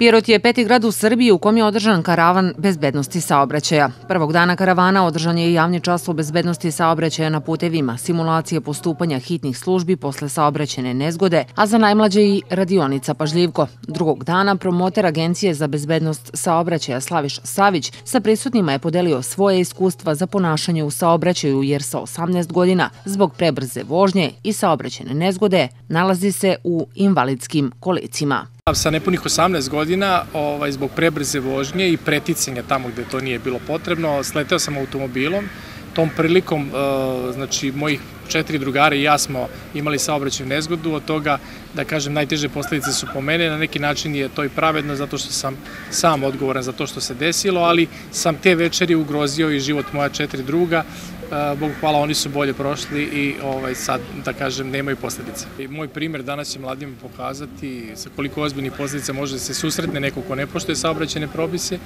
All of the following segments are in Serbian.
Pirot je peti grad u Srbiji u kom je održan karavan bezbednosti saobraćaja. Prvog dana karavana održan je i javni čas o bezbednosti saobraćaja na putevima, simulacije postupanja hitnih službi posle saobraćene nezgode, a za najmlađe i radionica Pažljivko. Drugog dana promoter Agencije za bezbednost saobraćaja Slaviš Savić sa prisutnima je podelio svoje iskustva za ponašanje u saobraćaju jer sa 18 godina zbog prebrze vožnje i saobraćene nezgode nalazi se u invalidskim kolicima. Sa nepunih 18 godina, ovaj, zbog prebrze vožnje i preticanja tamo gde to nije bilo potrebno, sleteo sam automobilom. Tom prilikom, uh, znači, mojih četiri drugara i ja smo imali saobraćaju nezgodu, od toga, da kažem, najteže posledice su po mene, na neki način je to i pravedno zato što sam sam odgovoran za to što se desilo, ali sam te večeri ugrozio i život moja četiri druga, Bogu hvala, oni su bolje prošli i ovaj, sad, da kažem, nemaju posledice. I moj primer danas će mladima pokazati sa koliko ozbiljnih posledica može da se susretne neko ko ne poštoje saobraćene probise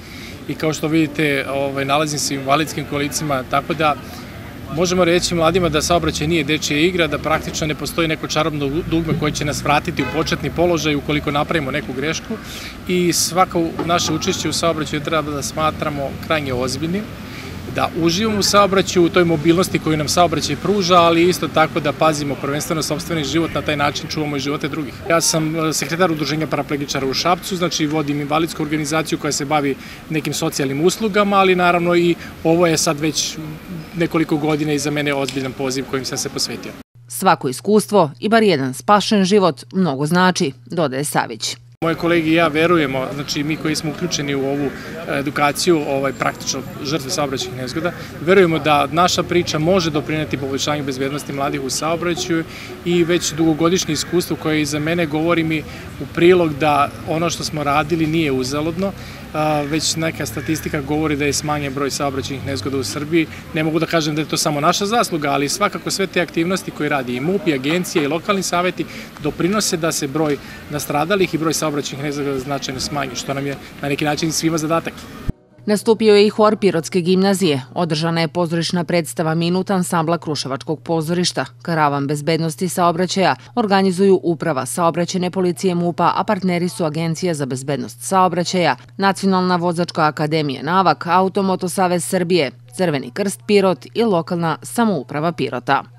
i kao što vidite, ovaj, nalazim se u invalidskim kolicima, tako da Možemo reći mladima da saobraćaj nije dečija igra, da praktično ne postoji neko čarobno dugme koje će nas vratiti u početni položaj ukoliko napravimo neku grešku i svako naše učešće u saobraćaju treba da smatramo krajnje ozbiljnim da uživamo u saobraćaju, u toj mobilnosti koju nam saobraćaj pruža, ali isto tako da pazimo prvenstveno sobstveni život, na taj način čuvamo i živote drugih. Ja sam e, sekretar udruženja paraplegičara u Šapcu, znači vodim invalidsku organizaciju koja se bavi nekim socijalnim uslugama, ali naravno i ovo je sad već nekoliko godina za mene ozbiljan poziv kojim sam se posvetio. Svako iskustvo i bar jedan spašen život mnogo znači, dodaje Savić. Moje kolege i ja verujemo, znači mi koji smo uključeni u ovu edukaciju, ovaj, praktično žrtve saobraćajnih nezgoda, verujemo da naša priča može doprineti poboljšanju bezbednosti mladih u saobraćaju i već dugogodišnje iskustvo koje i za mene govori mi u prilog da ono što smo radili nije uzaludno, već neka statistika govori da je smanjen broj saobraćajnih nezgoda u Srbiji. Ne mogu da kažem da je to samo naša zasluga, ali svakako sve te aktivnosti koje radi i MUP, i agencije, i lokalni saveti doprinose da se broj nastradalih i broj saobraćajnih nezgoda značajno smanji, što nam je na neki način svima zadatak. Nastupio je i hor Pirotske gimnazije. Održana je pozorišna predstava Minut ansambla Kruševačkog pozorišta. Karavan bezbednosti saobraćaja organizuju Uprava saobraćene policije MUPA, a partneri su Agencija za bezbednost saobraćaja, Nacionalna vozačka akademija Navak, Automotosavez Srbije, Crveni krst Pirot i lokalna samouprava Pirota.